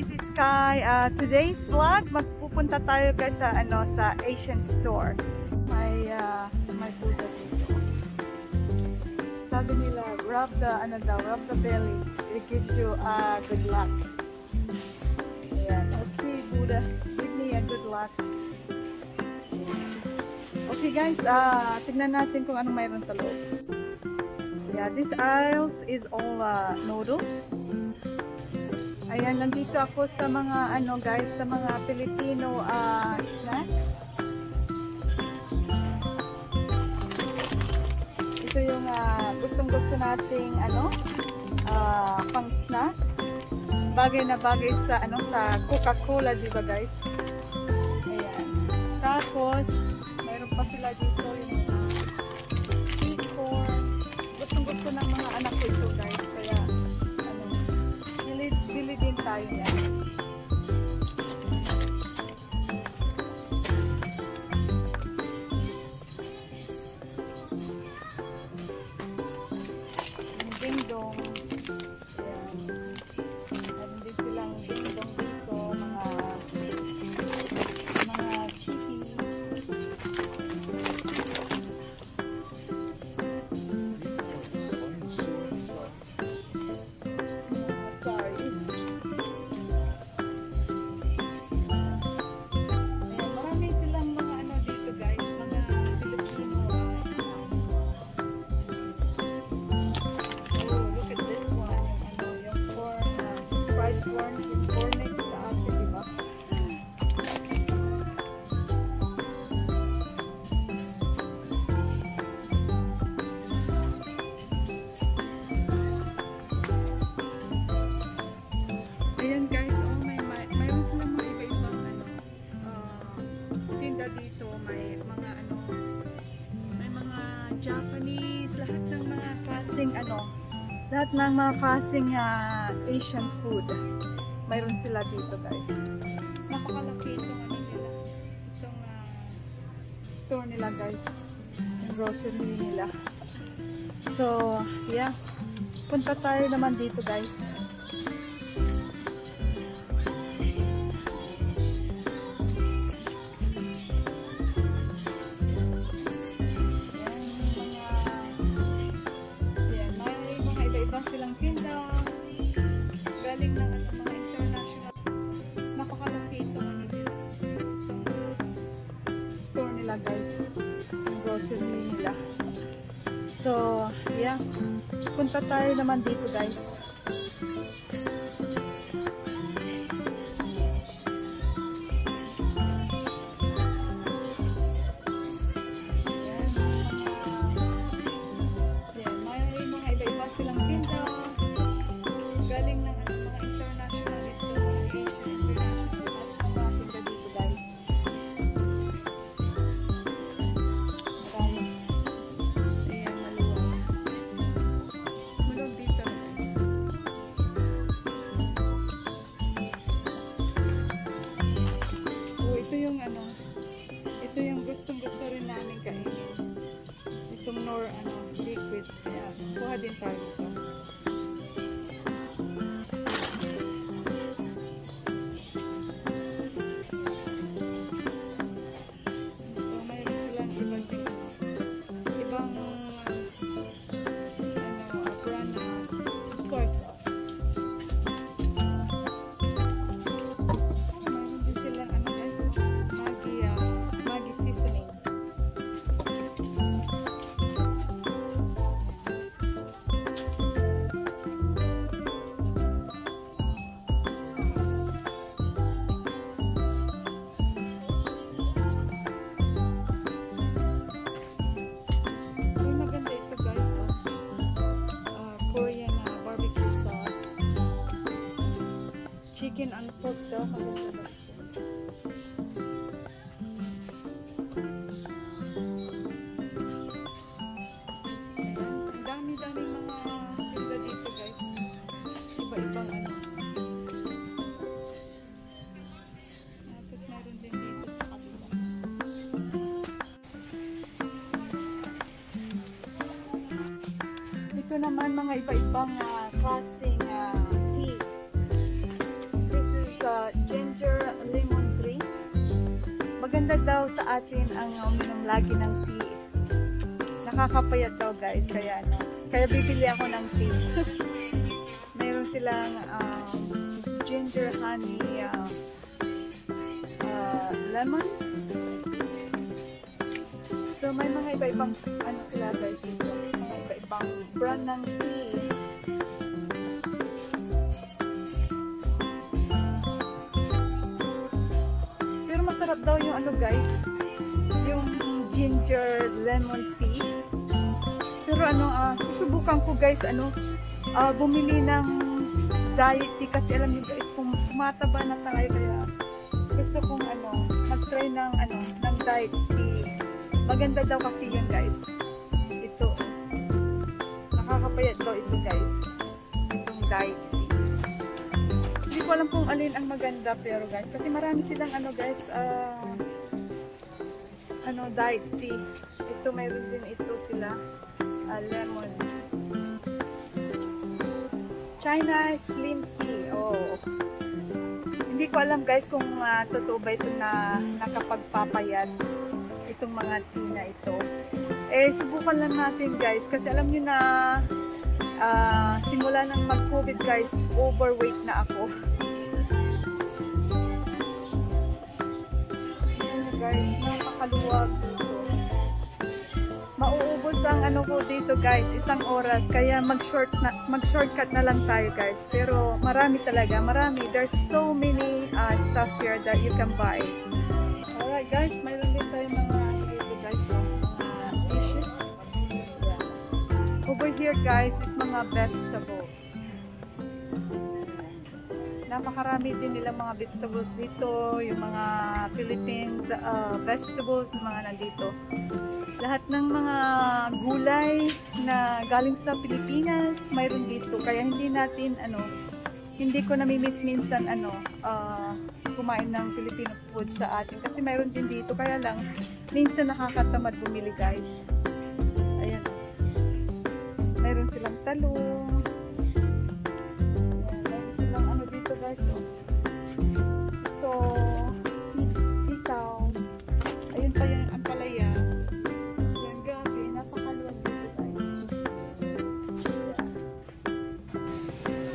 Lazy Sky. Uh, today's vlog, magpupunta tayo guys sa ano sa Asian store. May uh, may Buddha dito. Sabi nila, rub the ano daw, rub the belly. It gives you uh, good luck. Ayan. Okay, Buddha, give me a good luck. Okay guys, uh, tignan natin kung anong mayroon sa loob. Yeah, this aisles is all uh, noodles. Ayan, nandito ako sa mga ano guys, sa mga Filipino uh, snacks. Ito yung uh, gustong-gusto nating ano, uh, pang snack. Bagay na bagay sa ano sa Coca-Cola, di ba guys? Ayan. Tapos, mayroon pa sila dito yung sweet corn. Gustong-gusto ng mga anak ko Japanese, lahat ng mga kasing ano, lahat ng mga kasing uh, Asian food. Mayroon sila dito guys. Napakalaki itong ano nila, itong uh, store nila guys, yung grocery nila. So, yeah, punta tayo naman dito guys. So, yeah. Punta tayo naman dito guys. Chicken and daw. Ang dami-dami mga tinda dito guys. Iba-ibang ano. Tapos meron din dito sa kabila. Ito naman mga iba-ibang uh, klaseng maganda daw sa atin ang uminom lagi ng tea. Nakakapayat daw guys, kaya ano. Kaya bibili ako ng tea. Meron silang um, ginger honey uh, uh, lemon. So may mga iba-ibang ano sila guys dito. Mga iba-ibang brand ng tea. Masarap daw yung ano guys, yung ginger lemon tea. Pero ano, ah, susubukan ko guys, ano, ah, bumili ng diet tea kasi alam niyo guys, kung tumataba na tayo kaya gusto kong ano, mag-try ng ano, ng diet tea. Maganda daw kasi yun guys. Ito. Nakakapayat daw ito guys. Yung diet ko alam kung alin ang maganda pero guys, kasi marami silang ano guys, ah, ano, diet tea. Ito, mayroon din ito sila. ah, lemon. China Slim Tea. Oh. Hindi ko alam guys kung ah, totoo ba ito na nakapagpapayat itong mga tea na ito. Eh, subukan lang natin guys kasi alam niyo na ah, simula nang mag-COVID guys, overweight na ako. Ayan guys, napakaluwag. Mauubos ang ano ko dito guys, isang oras. Kaya mag-short mag-shortcut na lang tayo guys. Pero marami talaga, marami. There's so many uh, stuff here that you can buy. Alright guys, mayroon here guys is mga vegetables. Napakarami din nilang mga vegetables dito, yung mga Philippines uh, vegetables, mga nandito. Lahat ng mga gulay na galing sa Pilipinas, mayroon dito. Kaya hindi natin, ano, hindi ko namimiss minsan, ano, uh, kumain ng Filipino food sa atin. Kasi mayroon din dito. Kaya lang, minsan nakakatamad bumili, guys. Mayroon silang talong. Mayroon silang ano dito, guys. Oh. Ito, sitaw. Ayun pa yung ampalaya. Yan, grabe. Napakaluwag dito, guys.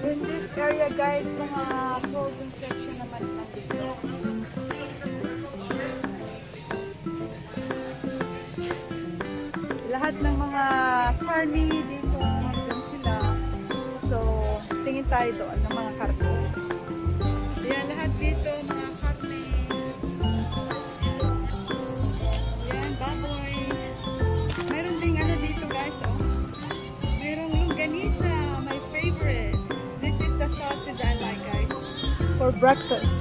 In this area, guys, mga frozen section naman nandito. Lahat ng mga karni tingin tayo doon ng mga karne. Yan, lahat dito, mga karne. Yan, baboy. Meron ding ano dito guys, oh. Merong longganisa, my favorite. This is the sausage I like guys. For breakfast.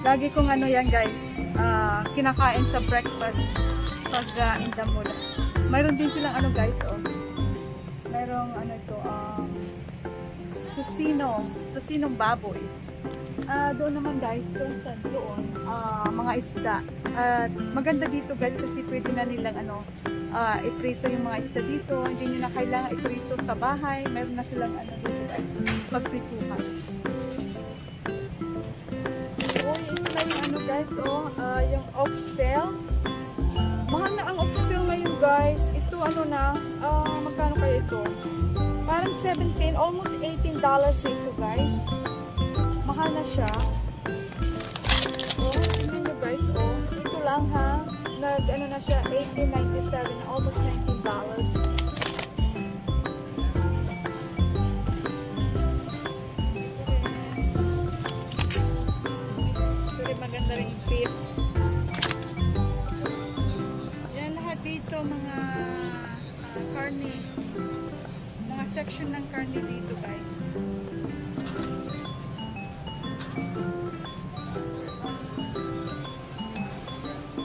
Lagi kong ano yan guys, ah, kinakain sa breakfast pag uh, in the mood. Mayroon din silang ano guys, oh. Merong ano ito, tusino, tusinong baboy. Ah, doon naman guys, doon sa doon, ah, mga isda. At maganda dito guys kasi pwede na nilang ano, ah, iprito yung mga isda dito. Hindi nyo na kailangan iprito sa bahay. Meron na silang ano dito guys, magprituhan. Oh, ito na yung ano guys, oh, ah, yung oxtail. Mahal na ang oxtail ngayon guys. Ito ano na, ah, magkano kaya ito? Parang 17, almost 18 dollars na guys. Mahal na siya. Oh, tingnan guys, oh. Ito lang ha. Nag, ano na siya, 18.97, almost 19 dollars.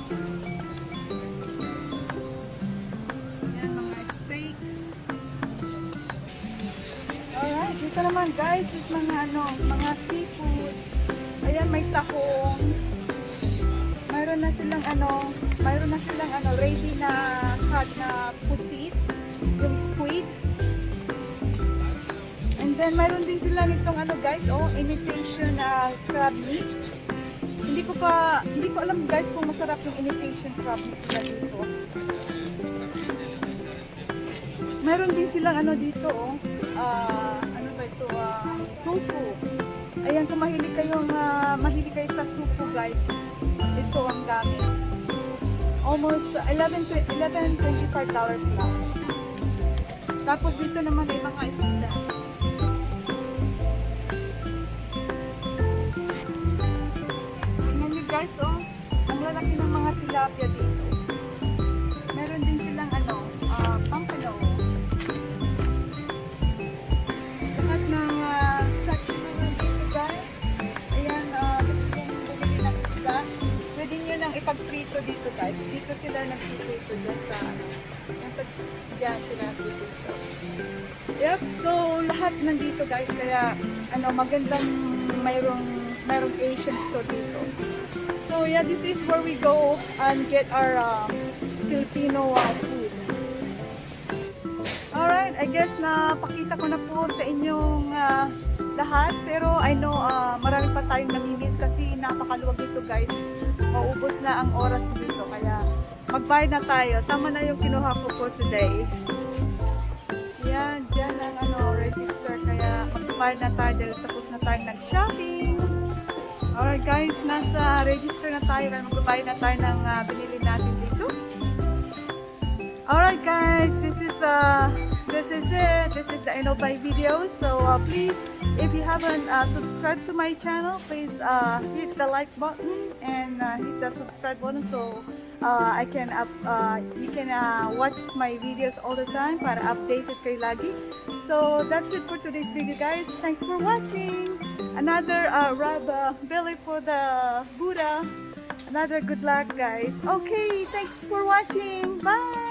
Yan mga steaks. Alright, dito naman guys is mga ano, mga seafood. Ayan, may tahong. Mayroon na silang ano, mayroon na silang ano, ready na cut na pusit, yung squid. And then mayroon din sila nitong ano guys, oh, imitation na crab meat. Hindi ko pa, hindi ko alam guys kung masarap yung imitation crab nila dito. Meron din silang ano dito, oh. Ah, ano ba ito? Ah, tofu. Ayan, kung mahilig kayo, uh, mahilig kayo sa tofu guys, ito ang gamit. Almost 11, 11 $25 dollars lang. Tapos dito naman ay mga isda. Guys, oh. Ang lalaki ng mga tilapia dito. Meron din silang ano, uh, pampano. Lahat ng uh, section na nandito guys. Ayan, uh, kung bumili ng isda, pwede nyo nang ipag-prito dito guys. Dito sila nag-prito dyan sa ano. Yan sa dyan sila nag-prito. Yep, so lahat nandito guys. Kaya ano, magandang mayroong, mayroong Asian store dito. So yeah, this is where we go and get our uh, Filipino uh, food. Alright, I guess na pakita ko na po sa inyong uh, lahat. Pero I know uh, marami pa tayong namimiss kasi napakaluwag dito guys. Maubos na ang oras dito. Kaya magbayad na tayo. Tama na yung kinuha ko for today. Yan, dyan ang ano, register. Kaya magbayad na tayo tapos na tayo nag-shopping. Alright guys, nasa register na tayo. Kaya magbayad na tayo ng uh, binili natin dito. Alright guys, this is uh, this is it. This is the end of my video. So uh, please, if you haven't uh, subscribed to my channel, please uh, hit the like button and uh, hit the subscribe button so uh, I can up, uh, you can uh, watch my videos all the time para updated kayo lagi. So that's it for today's video guys. Thanks for watching. Another uh, rub uh, belly for the Buddha. Another good luck guys. Okay, thanks for watching. Bye.